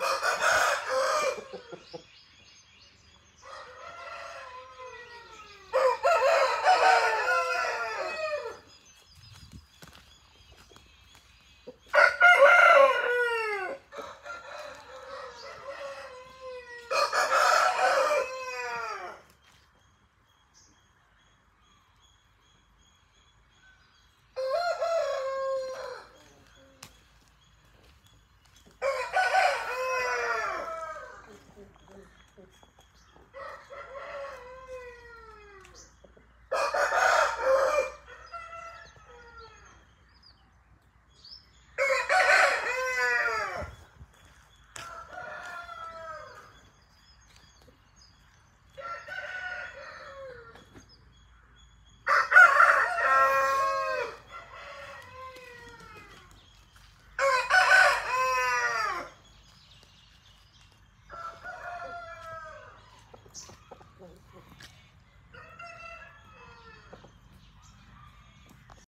Oh. close.